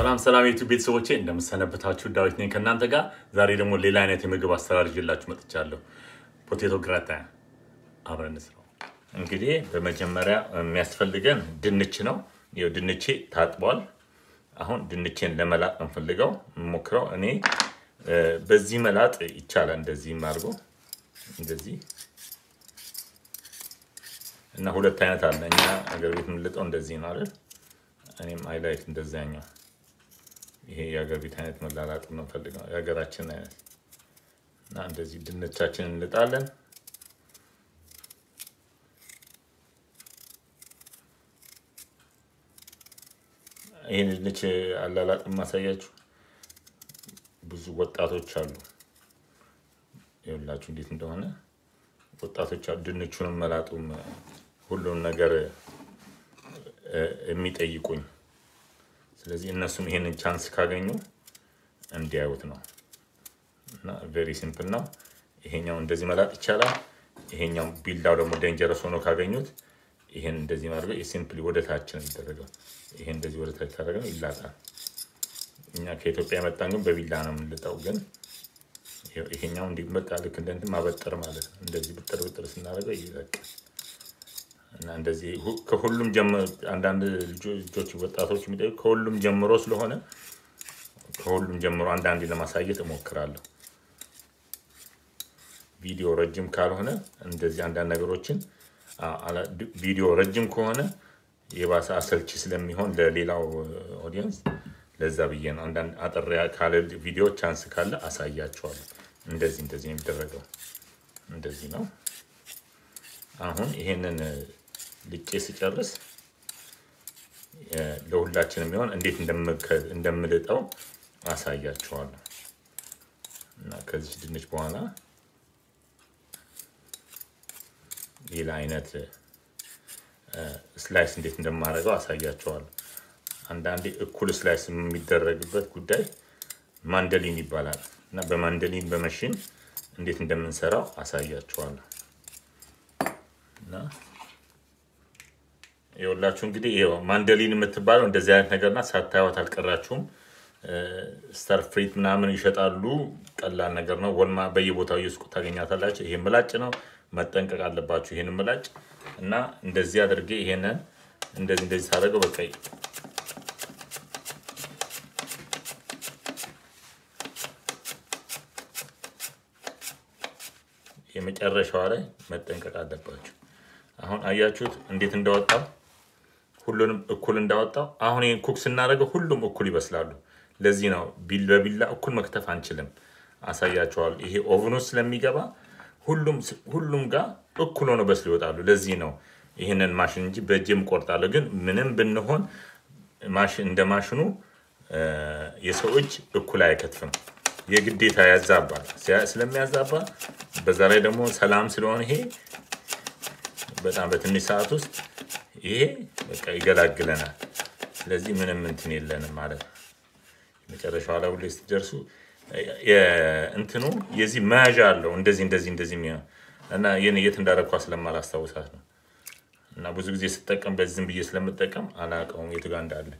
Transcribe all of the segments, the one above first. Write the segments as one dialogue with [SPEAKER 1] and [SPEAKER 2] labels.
[SPEAKER 1] ሰላም ሰላም የዩቱብ ቤተሰቦቼ እንደምሰነበታችሁ፣ ዳዊት ነኝ ከእናንተ ጋር። ዛሬ ደግሞ ሌላ አይነት የምግብ አሰራር ይዤላችሁ መጥቻለሁ። ፖቴቶ ግራታን አብረን እንስራው። እንግዲህ በመጀመሪያ የሚያስፈልገን ድንች ነው። ይኸው ድንቼ ታጥቧል። አሁን ድንቼን ለመላጥ ነው ፈልገው የምሞክረው እኔ በዚህ መላጥ ይቻላል። እንደዚህም አድርጎ እንደዚህ እና ሁለት አይነት አለ። እኛ አገር ቤት የምንልጠው እንደዚህ ነው አይደል? እኔም አይላይት እንደዚያኛው ይሄ የሀገር ቤት አይነት መላላጥ ነው ፈልገው የሀገራችን አይነት እና እንደዚህ ድንቻችንን እንልጣለን። ይህን ድንች አላላጥ የማሳያችሁ ብዙ ወጣቶች አሉ። ይኸውላችሁ እንዴት እንደሆነ ወጣቶች ድንቹንም መላጡም ሁሉም ነገር የሚጠይቁኝ ስለዚህ እነሱም ይሄንን chance ካገኙ እንዲያዩት ነው እና very simple ነው። ይሄኛው እንደዚህ መላጥ ይቻላል። ይሄኛው ቢላው ደግሞ dangerous ሆኖ ካገኙት ይሄን እንደዚህ ማድረግ የ simply ወደ ታች ነው የሚደረገው። ይሄ እንደዚህ ወደ ታች ስታደርገው ይላጣል። እኛ ከኢትዮጵያ የመጣን ግን በቢላ ነው የምንልጠው። ግን ይሄኛው እንዲህ በቃ ልክ እንደ ማበጠር ማለት ነው። እንደዚህ ብጥር ብጥር ስናደርገው ይለቅቃል። እና እንደዚህ ከሁሉም አንዳንድ ልጆች ወጣቶች የሚጠይቁ ከሁሉም ጀምሮ ስለሆነ ከሁሉም ጀምሮ አንዳንዴ ለማሳየት እሞክራለሁ። ቪዲዮ ረጅም ካልሆነ እንደዚህ አንዳንድ ነገሮችን ቪዲዮ ረጅም ከሆነ የባሰ አሰልቺ ስለሚሆን ለሌላው audience ለዛ ብዬ ነው። አንዳንድ አጠር ካለ ቪዲዮ chance ካለ አሳያቸዋለሁ። እንደዚህ እንደዚህ ነው የሚደረገው። እንደዚህ ነው። አሁን ይሄንን ልጬ ስጨርስ ለሁላችን የሚሆን እንዴት እንደምልጠው አሳያቸዋለሁ። እና ከዚህ ድንች በኋላ ሌላ አይነት slice እንዴት እንደማደርገው አሳያቸዋለሁ። አንዳንዴ እኩል slice የሚደረግበት ጉዳይ mandoline ይባላል እና በ mandoline በ machine እንዴት እንደምንሰራው አሳያቸዋለሁ። እና ይኸውላችሁ እንግዲህ mandoline የምትባለው እንደዚህ አይነት ነገርና ሳታዩት አልቀራችሁም። ስተር ፍሪት ምናምን ይሸጣሉ። ቀላል ነገር ነው። Walmart በየቦታው እየሱቁ ታገኛታላችሁ። ይሄ ምላጭ ነው፣ መጠንቀቅ አለባችሁ። ይሄን ምላጭ እና እንደዚህ አድርጌ ይሄንን እንደዚህ እንደዚህ ሳደርገው በቃ የመጨረሻዋ ላይ መጠንቀቅ አለባችሁ። አሁን አያችሁት እንዴት እንዳወጣው ሁሉንም እኩል እንዳወጣው። አሁን ይህን ኩክ ስናደርገው ሁሉም እኩል ይበስላሉ። ለዚህ ነው በቢላ እኩል መክተፍ አንችልም። አሳያቸዋል። ይሄ ውስጥ ስለሚገባ ሁሉም ጋር እኩል ሆነው በስል ይወጣሉ። ለዚህ ነው ይህንን ማሽን እንጂ በእጅም ቆርጣለሁ። ግን ምንም ብንሆን እንደ ማሽኑ የሰው እጅ እኩል አይከትፍም። የግዴታ ያዛባል። ስለሚያዛባ በዛ ላይ ደግሞ ሰላም ስለሆነ ይሄ በጣም በትንሽ ሰዓት ውስጥ ይሄ በቃ ይገላግለናል። ስለዚህ ምንም እንትን የለንም ማለት ነው። መጨረሻው ላይ ሁሌ ስትደርሱ እንትኑ የዚህ መያዣ አለው እንደዚህ እንደዚህ እንደዚህ እና ይህን የት እንዳረኳ ስለማላስታውሳት ነው። እና ብዙ ጊዜ ስጠቀም በዚህ ዝም ብዬ ስለምጠቀም አላውቀውም የቱ ጋር እንዳለ።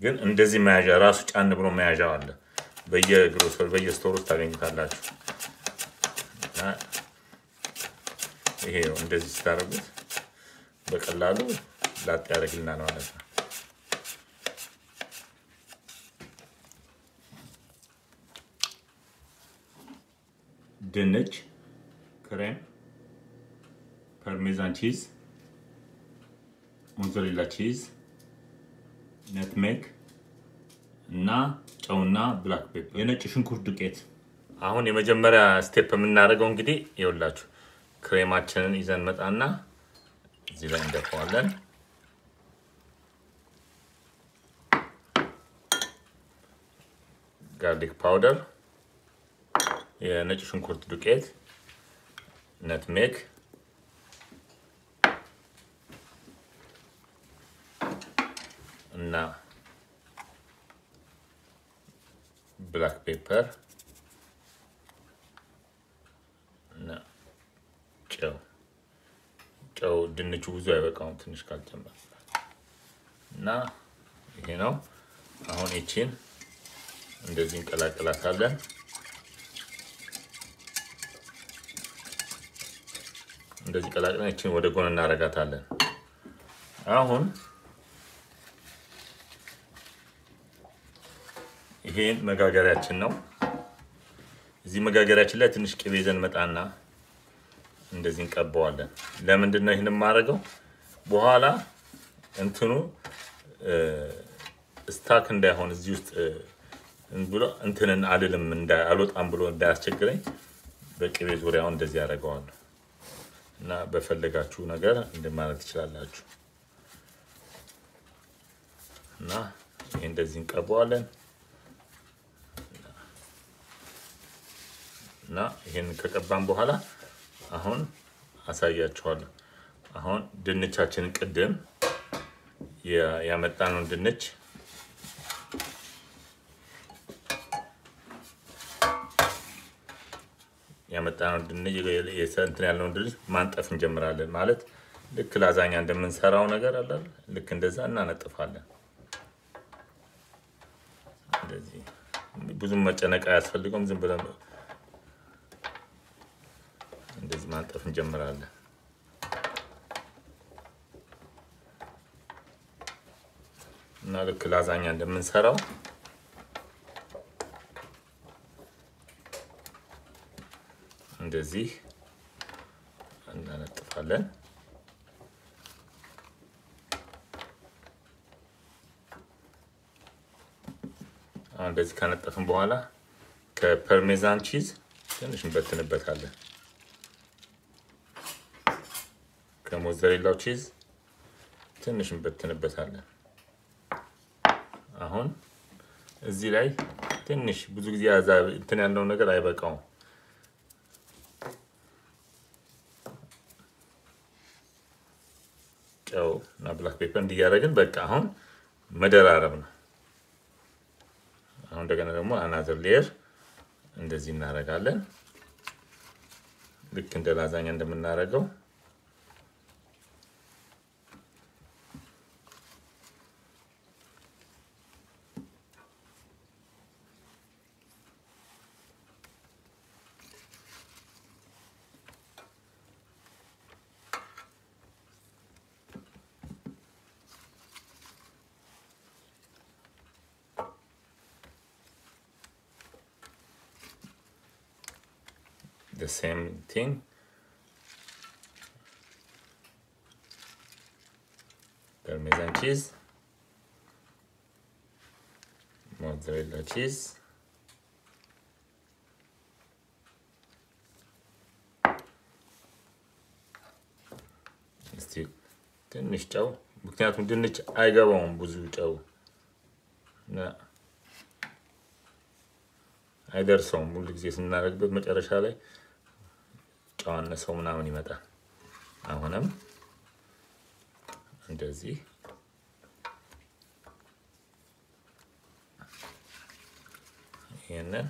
[SPEAKER 1] ግን እንደዚህ መያዣ ራሱ ጫን ብሎ መያዣ አለ። በየግሮሰሪ በየስቶር ውስጥ ታገኙታላችሁ። ይሄ እንደዚህ ስታደርጉት በቀላሉ ላጥ ያደርግልናል ማለት ነው። ድንች፣ cream፣ parmesan cheese፣ mozzarella cheese፣ nutmeg እና ጨውና black pepper፣ የነጭ ሽንኩርት ዱቄት። አሁን የመጀመሪያ step የምናደርገው እንግዲህ ይኸውላችሁ ክሬማችንን ይዘን መጣና እዚህ ላይ እንደፈዋለን። garlic powder፣ የነጭ ሽንኩርት ዱቄት፣ nutmeg፣ እና black pepper እና ጨው ጨው ድንቹ ብዙ አይበቃውም፣ ትንሽ ካልጨመር እና ይሄ ነው። አሁን ይቺን እንደዚህ እንቀላቅላታለን። እንደዚህ ቀላቅለን ይቺን ወደ ጎን እናደርጋታለን። አሁን ይሄ መጋገሪያችን ነው። እዚህ መጋገሪያችን ላይ ትንሽ ቅቤ ይዘን መጣና እንደዚህ እንቀባዋለን። ለምንድን ነው ይህን የማደርገው? በኋላ እንትኑ ስታክ እንዳይሆን እዚህ ውስጥ ብሎ እንትንን አልልም አልወጣም ብሎ እንዳያስቸግረኝ በቅቤ ዙሪያውን እንደዚህ ያደርገዋለሁ እና በፈለጋችሁ ነገር እንደማድረግ ትችላላችሁ። እና ይሄ እንደዚህ እንቀባዋለን እና ይሄን ከቀባን በኋላ አሁን አሳያችኋለሁ። አሁን ድንቻችንን ቅድም ያመጣነውን ድንች ያመጣነውን ድንች እንትን ያለውን ድንች ማንጠፍ እንጀምራለን። ማለት ልክ ላዛኛ እንደምንሰራው ነገር አለ። ልክ እንደዛ እናነጥፋለን። እንደዚህ ብዙም መጨነቅ አያስፈልገውም። ዝም ብለን እንደዚህ ማንጠፍ እንጀምራለን። እና ልክ ላዛኛ እንደምንሰራው እንደዚህ እናነጥፋለን። አሁን እንደዚህ ካነጠፍን በኋላ ከፐርሜዛን ቺዝ ትንሽ እንበትንበታለን። ከሞዘሬላው ቺዝ ትንሽ እንበትንበታለን። አሁን እዚህ ላይ ትንሽ ብዙ ጊዜ እንትን ያለው ነገር አይበቃውም። ጨው እና እንዲያደረግን በቃ አሁን መደራረብ ነው። አሁን እንደገና ደግሞ አናዘር ሌየር እንደዚህ እናደርጋለን። ልክ እንደ ላዛኛ እንደምናደርገው the same thing. Parmesan cheese, mozzarella cheese, እስቲ ትንሽ ጨው፣ ምክንያቱም ድንች አይገባውም ብዙ ጨው አይደርሰውም። ሁሉ ጊዜ ስናደርግበት መጨረሻ ላይ ጨዋነሰው ምናምን ይመጣል። አሁንም እንደዚህ ይህንን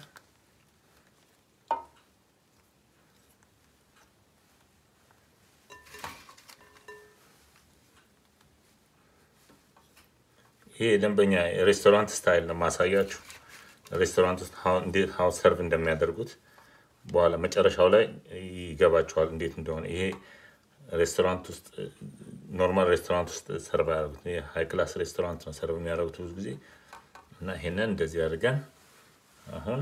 [SPEAKER 1] ይሄ ደንበኛ ሬስቶራንት style ነው ማሳያችሁ። ሬስቶራንት ውስጥ እንዴት house serve እንደሚያደርጉት በኋላ መጨረሻው ላይ ይገባችኋል እንዴት እንደሆነ። ይሄ ሬስቶራንት ውስጥ normal ሬስቶራንት ውስጥ serve ያደርጉት high class ሬስቶራንት ነው serve የሚያደርጉት ብዙ ጊዜ እና ይሄንን እንደዚህ አድርገን አሁን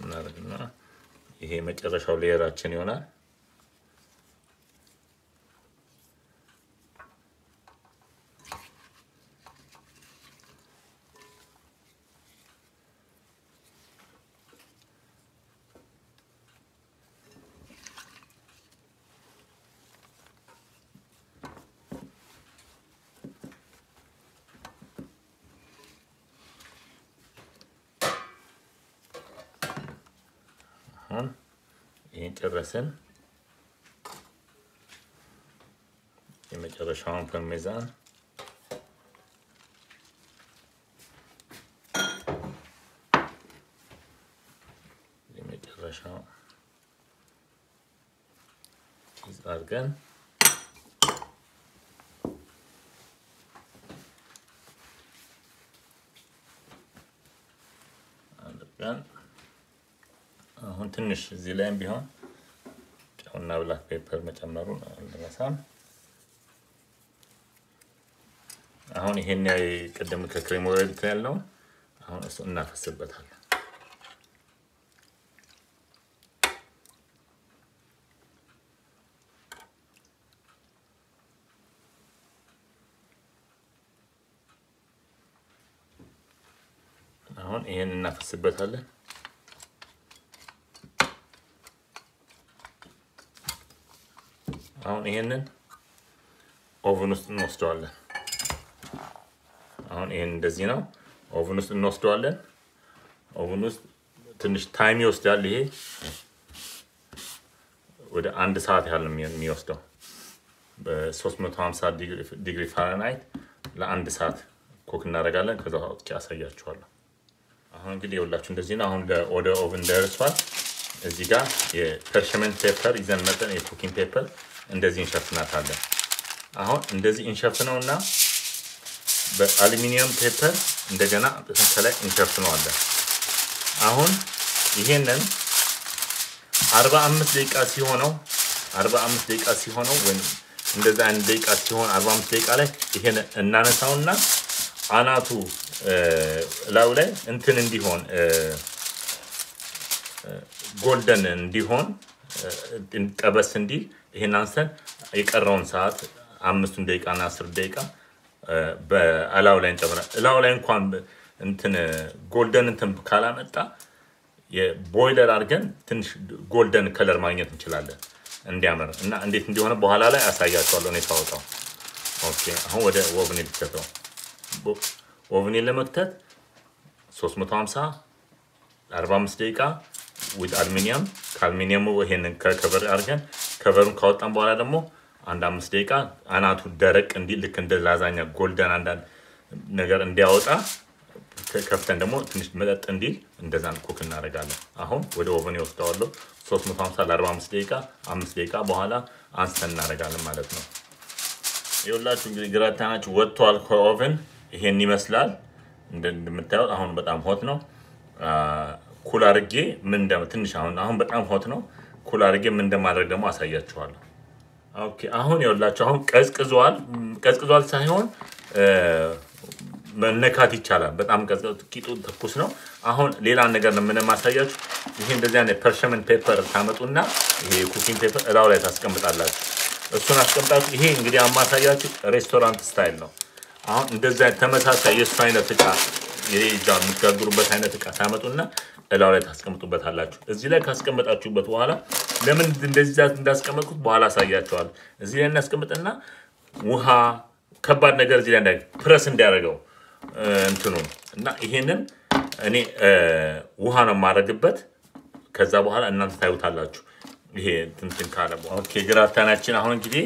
[SPEAKER 1] እናደርግና ይሄ መጨረሻው ሌየራችን ይሆናል። አሁን ይህን ጨረስን። የመጨረሻውን ፐርሜዛን የመጨረሻው አድርገን አሁን ትንሽ እዚህ ላይም ቢሆን ጨውና black pepper መጨመሩን አልረሳም። አሁን ይሄን ቅድም ከክሬም white ያለውን አሁን እሱ እናፈስበታለን። አሁን ይሄን እናፈስበታለን። አሁን ይሄንን oven ውስጥ እንወስደዋለን። አሁን ይሄን እንደዚህ ነው። oven ውስጥ እንወስደዋለን። oven ውስጥ ትንሽ time ይወስዳል። ይሄ ወደ አንድ ሰዓት ያህል የሚወስደው በ350 ዲግሪ ፋረናይት ለአንድ ሰዓት cook እናደርጋለን። ከዛ አውጥቼ አሳያችኋለሁ። አሁን እንግዲህ ይኸውላችሁ እንደዚህ ነው። አሁን ወደ oven ደርሷል። እዚህ ጋር የ parchment paper ይዘን መጣን የ cooking paper እንደዚህ እንሸፍናታለን። አሁን እንደዚህ እንሸፍነው እና በአሉሚኒየም paper እንደገና ከላይ እንሸፍነዋለን። አሁን ይሄንን አርባ አምስት ደቂቃ ሲሆነው አርባ አምስት ደቂቃ ሲሆነው ወይም እንደዛ አንድ ደቂቃ ሲሆን አርባ አምስት ደቂቃ ላይ ይሄን እናነሳውና አናቱ ላዩ ላይ እንትን እንዲሆን ጎልደን እንዲሆን ጠበስ እንዲል ይሄን አንስተን የቀረውን ሰዓት አምስቱን ደቂቃ እና አስር ደቂቃ በእላው ላይ እንጨምራለን። እላው ላይ እንኳን እንትን ጎልደን እንትን ካላመጣ የ broiler አድርገን ትንሽ golden color ማግኘት እንችላለን እንዲያምር እና እንዴት እንዲሆነ በኋላ ላይ አሳያችኋለሁ እኔ ሳወጣው። አሁን ወደ ኦቭኔ ልከተው። ኦቭኔን ለመክተት 350 45 ደቂቃ with aluminum ከአልሚኒየሙ ይሄንን ከ cover አድርገን cover ኡን ካወጣን በኋላ ደግሞ አንድ አምስት ደቂቃ አናቱ ደረቅ እንዲል ልክ እንደ lasagna golden አንዳንድ ነገር እንዲያወጣ ከፍተን ደግሞ ትንሽ መጥጠጥ እንዲል እንደዛ cook እናደርጋለን። አሁን ወደ oven ይወስደዋለሁ 350 ለ45 ደቂቃ አምስት ደቂቃ በኋላ አንስተን እናደርጋለን ማለት ነው። ይኸውላችሁ እንግዲህ ግራታናችሁ ወጥቷል ከ oven ይሄን ይመስላል። እንደምታዩት አሁን በጣም hot ነው። cool አድርጌ ምን ትንሽ አሁን አሁን በጣም hot ነው። cool አድርጌ ምን እንደማድረግ ደግሞ አሳያችኋለሁ። okay አሁን ይኸውላችሁ አሁን ቀዝቅዟል። ቀዝቅዟል ሳይሆን መነካት ይቻላል። በጣም ቂጡ ትኩስ ነው። አሁን ሌላ ነገር ነው የምን ማሳያችሁ። ይሄ እንደዚህ አይነት parchment paper ታመጡና ይሄ cooking paper እላው ላይ ታስቀምጣላችሁ። እሱን አስቀምጣችሁ ይሄ እንግዲህ አማሳያችሁ ሬስቶራንት style ነው። አሁን እንደዛ ተመሳሳይ የእሱ አይነት እቃ የዛ የምትጋግሩበት አይነት እቃ ታመጡና እላው ላይ ታስቀምጡበታላችሁ። እዚህ ላይ ካስቀመጣችሁበት በኋላ ለምን እንደዚህ እንዳስቀመጥኩት በኋላ አሳያችኋለሁ። እዚህ ላይ እናስቀምጥና ውሃ ከባድ ነገር እዚህ ላይ ፕረስ እንዲያደርገው እንትኑን እና ይሄንን እኔ ውሃ ነው የማደርግበት። ከዛ በኋላ እናንተ ታዩታላችሁ። ይሄ ትንትን ካለ okay። ግራታናችን አሁን እንግዲህ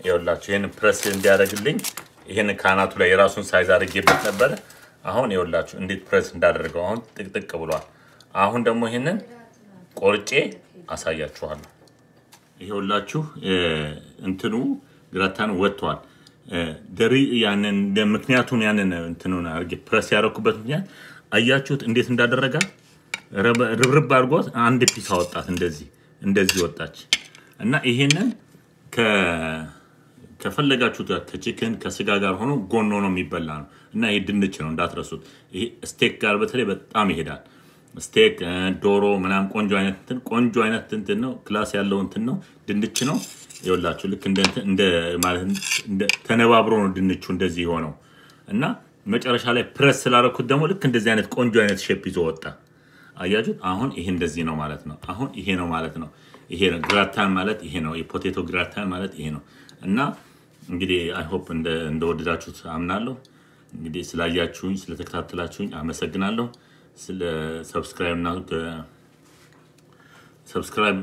[SPEAKER 1] ይኸውላችሁ ይህን ፕረስ እንዲያደርግልኝ ይህን ካናቱ ላይ የራሱን size አድርጌበት ነበረ። አሁን ይኸውላችሁ እንዴት ፕረስ እንዳደረገው አሁን ጥቅጥቅ ብሏል። አሁን ደግሞ ይህንን ቆርጬ አሳያችኋለሁ። ይኸውላችሁ እንትኑ ግራታኑ ወጥቷል። ደሪ ያንን ምክንያቱን ያንን እንትኑን ፕረስ ያደረኩበት ምክንያት አያችሁት እንዴት እንዳደረጋት ርብርብ አድርጎት አንድ piece አወጣት። እንደዚህ እንደዚህ ወጣች እና ይሄንን ከፈለጋችሁት ጋር ከ chicken ከስጋ ጋር ሆኖ ጎን ሆኖ የሚበላ ነው እና ይሄ ድንች ነው እንዳትረሱት። ይሄ steak ጋር በተለይ በጣም ይሄዳል። steak ዶሮ ምናምን ቆንጆ አይነት እንትን ቆንጆ አይነት እንትን ነው። class ያለው እንትን ነው። ድንች ነው። ይኸውላችሁ ልክ ተነባብሮ ነው ድንቹ እንደዚህ የሆነው እና መጨረሻ ላይ ፕረስ ስላደረኩት ደግሞ ልክ እንደዚህ አይነት ቆንጆ አይነት shape ይዞ ወጣ። አያችሁት? አሁን ይሄ እንደዚህ ነው ማለት ነው። አሁን ይሄ ነው ማለት ነው። ይሄ ነው ግራታን ማለት ይሄ ነው። የ potato gratin ማለት ይሄ ነው እና እንግዲህ I hope እንደወደዳችሁት አምናለሁ። እንግዲህ ስላያችሁኝ ስለተከታተላችሁኝ አመሰግናለሁ። ስለ subscribe እና subscribe